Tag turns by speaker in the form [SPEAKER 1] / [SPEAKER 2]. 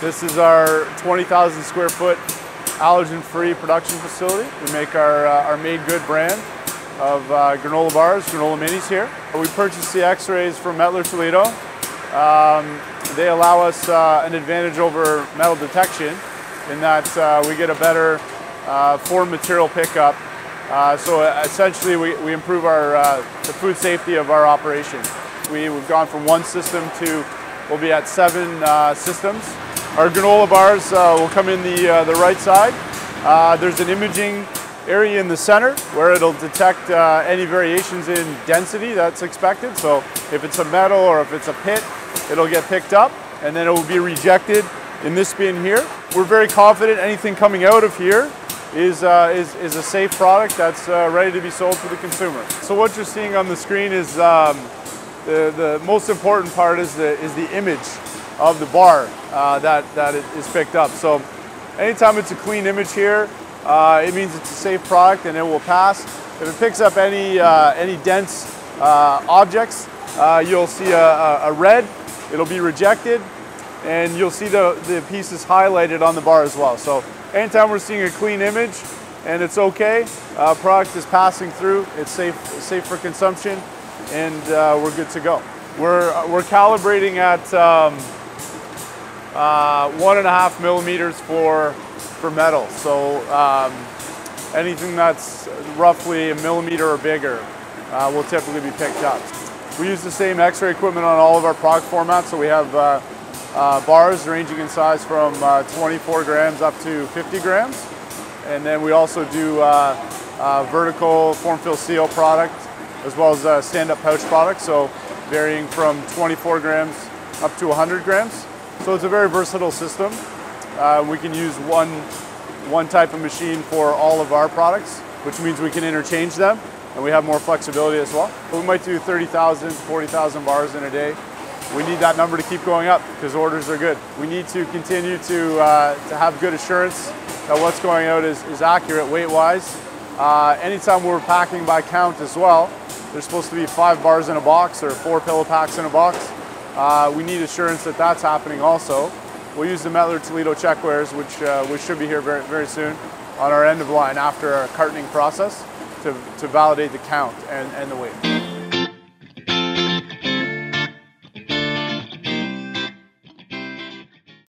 [SPEAKER 1] This is our 20,000 square foot allergen-free production facility. We make our, uh, our MadeGood brand of uh, granola bars, granola minis here. We purchased the x-rays from Mettler Toledo. Um, they allow us uh, an advantage over metal detection in that uh, we get a better uh, foreign material pickup. Uh, so essentially we, we improve our, the food safety of our operation. We, have gone from one system to, we'll be at seven systems. Our granola bars will come in the, the right side. there's an imaging area in the center where it'll detect uh, any variations in density that's expected. So if it's a metal or if it's a pit, it'll get picked up and then it will be rejected in this bin here. We're very confident anything coming out of here is, uh, is, is a safe product that's uh, ready to be sold to the consumer. So what you're seeing on the screen is um, the, the most important part is the, is the image of the bar uh, that, that is picked up. So anytime it's a clean image here, uh, it means it's a safe product and it will pass. If it picks up any, uh, any dense uh, objects, uh, you'll see a, a, red, it'll be rejected, and you'll see the, the pieces highlighted on the bar as well. So anytime we're seeing a clean image and it's okay, uh, product is passing through, it's safe, safe for consumption, and we're good to go. We're, we're calibrating at um, one and a half millimeters for for metal. So um, anything that's roughly a millimeter or bigger uh, will typically be picked up. We use the same x-ray equipment on all of our product formats. So we have uh, uh, bars ranging in size from uh, 24 grams up to 50 grams. And then we also do uh, uh, vertical form fill seal product as well as stand-up pouch product. So varying from 24 grams up to 100 grams. So it's a very versatile system. Uh, we can use one, one type of machine for all of our products, which means we can interchange them and we have more flexibility as well. But we might do 30,000, 40,000 bars in a day. We need that number to keep going up because orders are good. We need to continue to, uh, to have good assurance that what's going out is, is accurate weight-wise. Uh, anytime we're packing by count as well, there's supposed to be five bars in a box or four pillow packs in a box. Uh, we need assurance that that's happening also. We'll use the Mettler Toledo checkweighers, which, uh, which should be here very, very soon, on our end of line after our cartoning process to, to validate the count and, and the weight.